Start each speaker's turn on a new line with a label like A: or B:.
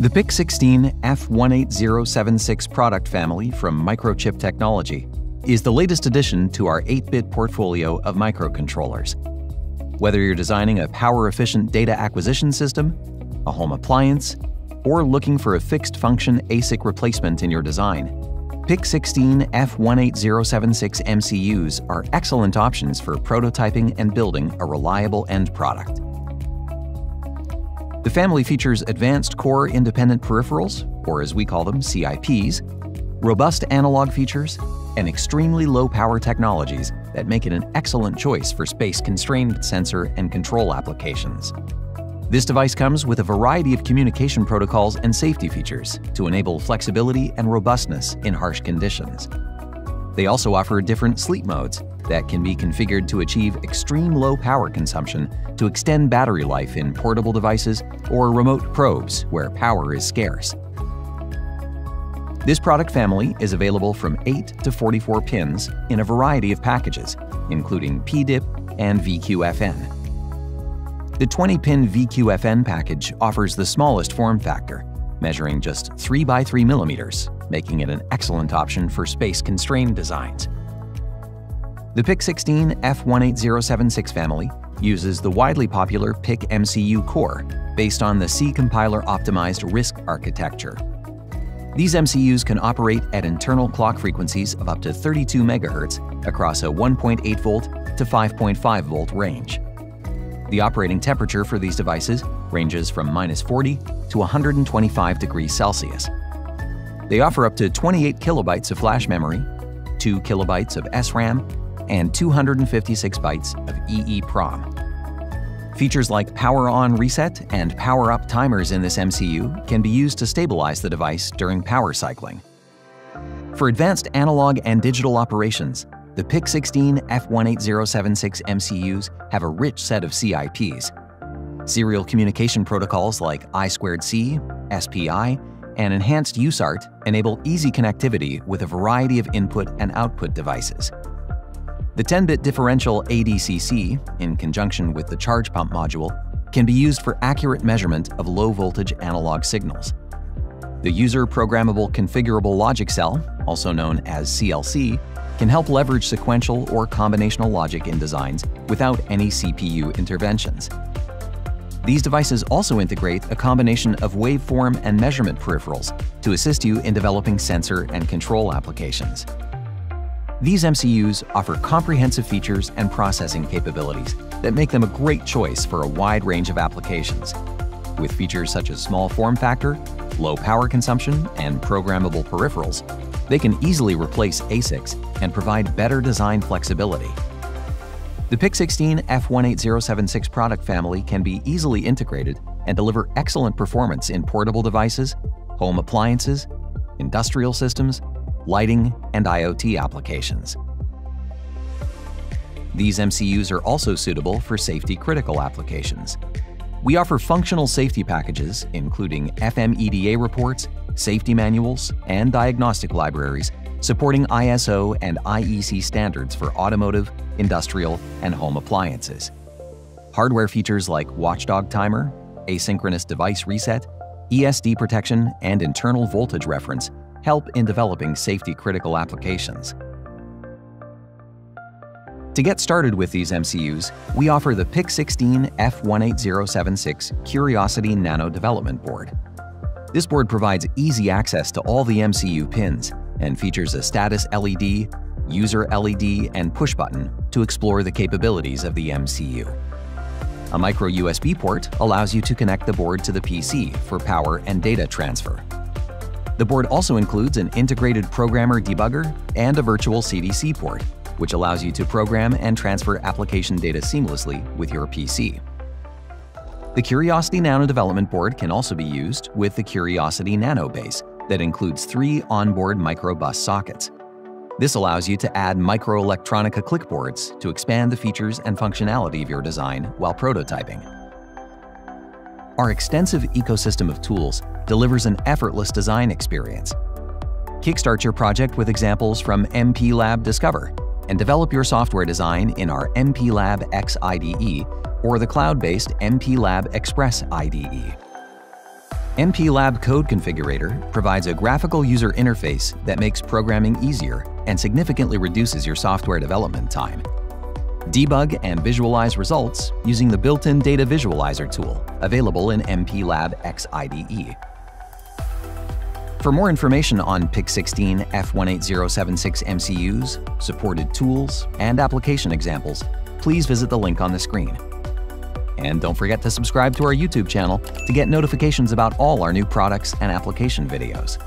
A: The PIC16 F18076 product family from Microchip Technology is the latest addition to our 8-bit portfolio of microcontrollers. Whether you're designing a power-efficient data acquisition system, a home appliance, or looking for a fixed-function ASIC replacement in your design, PIC16 F18076 MCUs are excellent options for prototyping and building a reliable end product. The family features advanced core independent peripherals, or as we call them, CIPs, robust analog features, and extremely low power technologies that make it an excellent choice for space-constrained sensor and control applications. This device comes with a variety of communication protocols and safety features to enable flexibility and robustness in harsh conditions. They also offer different sleep modes that can be configured to achieve extreme low power consumption to extend battery life in portable devices or remote probes where power is scarce. This product family is available from 8 to 44 pins in a variety of packages, including PDIP and VQFN. The 20-pin VQFN package offers the smallest form factor, measuring just 3 by 3 millimeters, making it an excellent option for space-constrained designs. The PIC16 F18076 family uses the widely popular PIC-MCU core based on the C compiler optimized RISC architecture. These MCUs can operate at internal clock frequencies of up to 32 MHz across a 1.8 volt to 5.5 volt range. The operating temperature for these devices ranges from minus 40 to 125 degrees Celsius. They offer up to 28 kilobytes of flash memory, 2 kilobytes of SRAM, and 256 bytes of EEPROM. Features like power on reset and power up timers in this MCU can be used to stabilize the device during power cycling. For advanced analog and digital operations, the PIC16 F18076 MCUs have a rich set of CIPs. Serial communication protocols like I2C, SPI, and enhanced USART enable easy connectivity with a variety of input and output devices. The 10-bit differential ADCC, in conjunction with the charge pump module, can be used for accurate measurement of low-voltage analog signals. The User Programmable Configurable Logic Cell, also known as CLC, can help leverage sequential or combinational logic in designs without any CPU interventions. These devices also integrate a combination of waveform and measurement peripherals to assist you in developing sensor and control applications. These MCUs offer comprehensive features and processing capabilities that make them a great choice for a wide range of applications. With features such as small form factor, low power consumption, and programmable peripherals, they can easily replace ASICs and provide better design flexibility. The PIC16 F18076 product family can be easily integrated and deliver excellent performance in portable devices, home appliances, industrial systems, lighting, and IoT applications. These MCUs are also suitable for safety-critical applications. We offer functional safety packages, including FMEDA reports, safety manuals, and diagnostic libraries supporting ISO and IEC standards for automotive, industrial, and home appliances. Hardware features like watchdog timer, asynchronous device reset, ESD protection, and internal voltage reference help in developing safety-critical applications. To get started with these MCUs, we offer the PIC16 F18076 Curiosity Nano Development Board. This board provides easy access to all the MCU pins and features a status LED, user LED, and push button to explore the capabilities of the MCU. A micro USB port allows you to connect the board to the PC for power and data transfer. The board also includes an integrated programmer debugger and a virtual CDC port, which allows you to program and transfer application data seamlessly with your PC. The Curiosity Nano development board can also be used with the Curiosity Nano base that includes three onboard mikroBUS sockets. This allows you to add MikroElektronika clickboards to expand the features and functionality of your design while prototyping. Our extensive ecosystem of tools delivers an effortless design experience. Kickstart your project with examples from MPLAB Discover and develop your software design in our MPLAB X IDE or the cloud-based MPLAB Express IDE. MPLAB Code Configurator provides a graphical user interface that makes programming easier and significantly reduces your software development time. Debug and visualize results using the built-in Data Visualizer tool available in MPLAB X IDE. For more information on PIC16 F18076 MCUs, supported tools, and application examples, please visit the link on the screen. And don't forget to subscribe to our YouTube channel to get notifications about all our new products and application videos.